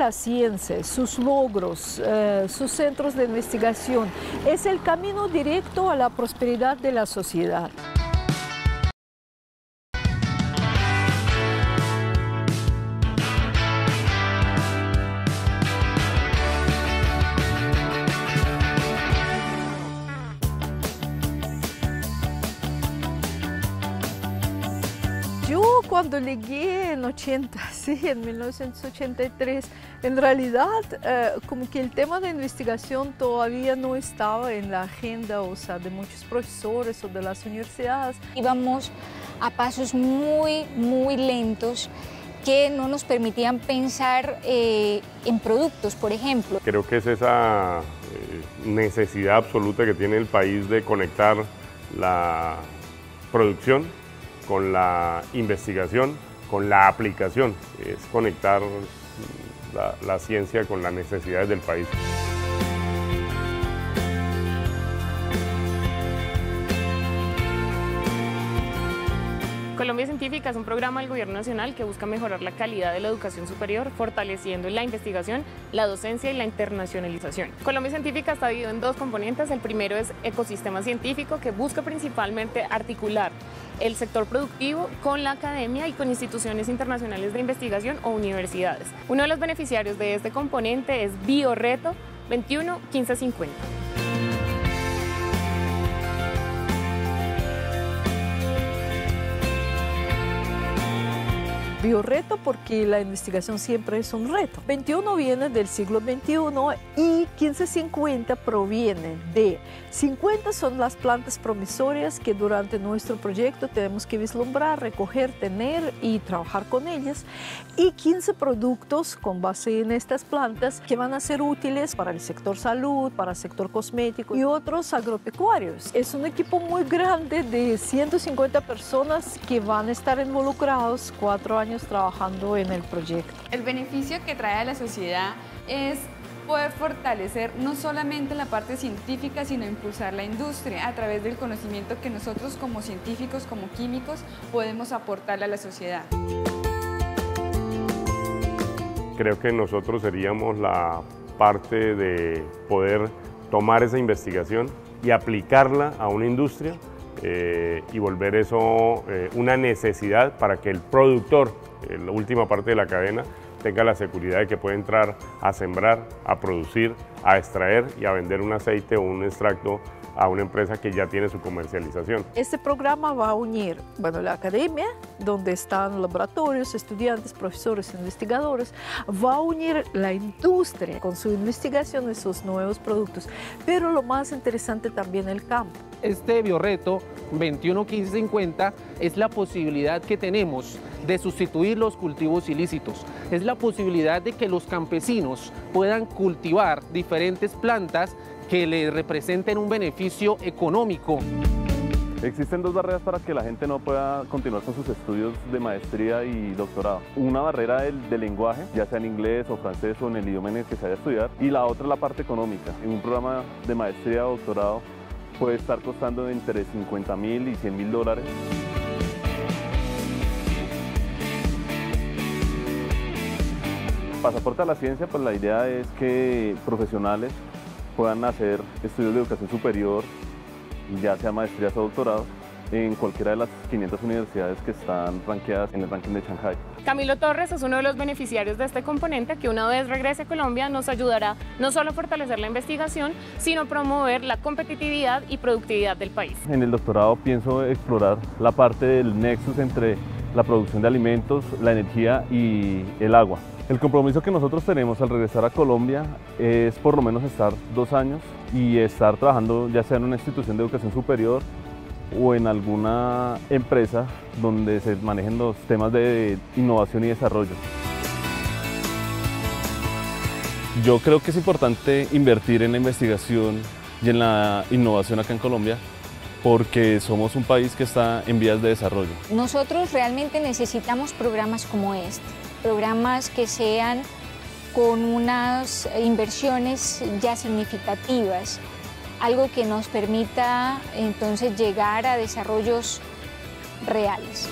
La ciencia, sus logros, eh, sus centros de investigación, es el camino directo a la prosperidad de la sociedad. Cuando llegué en 80, sí, en 1983, en realidad eh, como que el tema de investigación todavía no estaba en la agenda, o sea, de muchos profesores o de las universidades. Íbamos a pasos muy, muy lentos que no nos permitían pensar eh, en productos, por ejemplo. Creo que es esa eh, necesidad absoluta que tiene el país de conectar la producción con la investigación, con la aplicación, es conectar la, ciencia con las necesidades del país. Colombia Científica es un programa del Gobierno Nacional que busca mejorar la calidad de la educación superior, fortaleciendo la investigación, la docencia y la internacionalización. Colombia Científica está dividido en dos componentes. El primero es ecosistema científico, que busca principalmente articular el sector productivo con la academia y con instituciones internacionales de investigación o universidades. Uno de los beneficiarios de este componente es BioReto 21 1550. Bioreto porque la investigación siempre es un reto. 21 viene del siglo XXI y 1550 proviene de 50 son las plantas promisorias que durante nuestro proyecto tenemos que vislumbrar, recoger, tener y trabajar con ellas y 15 productos con base en estas plantas que van a ser útiles para el sector salud, para el sector cosmético y otros agropecuarios. Es un equipo muy grande de 150 personas que van a estar involucrados cuatro años trabajando en el proyecto. El beneficio que trae a la sociedad es poder fortalecer no solamente la parte científica, sino impulsar la industria a través del conocimiento que nosotros como científicos, como químicos, podemos aportarle a la sociedad. Creo que nosotros seríamos la parte de poder tomar esa investigación y aplicarla a una industria eh, y volver eso eh, una necesidad para que el productor, en la última parte de la cadena, tenga la seguridad de que puede entrar a sembrar, a producir, a extraer y a vender un aceite o un extracto a una empresa que ya tiene su comercialización. Este programa va a unir bueno, la academia, donde están laboratorios, estudiantes, profesores, investigadores, va a unir la industria con su investigación y sus nuevos productos, pero lo más interesante también el campo. Este bioreto 211550 es la posibilidad que tenemos de sustituir los cultivos ilícitos. Es la posibilidad de que los campesinos puedan cultivar diferentes plantas que les representen un beneficio económico. Existen dos barreras para que la gente no pueda continuar con sus estudios de maestría y doctorado. Una barrera del, lenguaje, ya sea en inglés o francés o en el idioma en el que se vaya a estudiar, y la otra la parte económica. Un programa de maestría o doctorado puede estar costando entre 50 mil y 100 mil dólares. Pasaporte a la ciencia, pues la idea es que profesionales puedan hacer estudios de educación superior, ya sea maestrías o doctorados, en cualquiera de las 500 universidades que están rankeadas en el ranking de Shanghai. Camilo Torres es uno de los beneficiarios de este componente que una vez regrese a Colombia nos ayudará no solo a fortalecer la investigación, sino promover la competitividad y productividad del país. En el doctorado pienso explorar la parte del nexus entre la producción de alimentos, la energía y el agua. El compromiso que nosotros tenemos al regresar a Colombia es por lo menos estar dos años y estar trabajando ya sea en una institución de educación superior o en alguna empresa donde se manejen los temas de innovación y desarrollo. Yo creo que es importante invertir en la investigación y en la innovación acá en Colombia porque somos un país que está en vías de desarrollo. Nosotros realmente necesitamos programas como este programas que sean con unas inversiones ya significativas, algo que nos permita entonces llegar a desarrollos reales.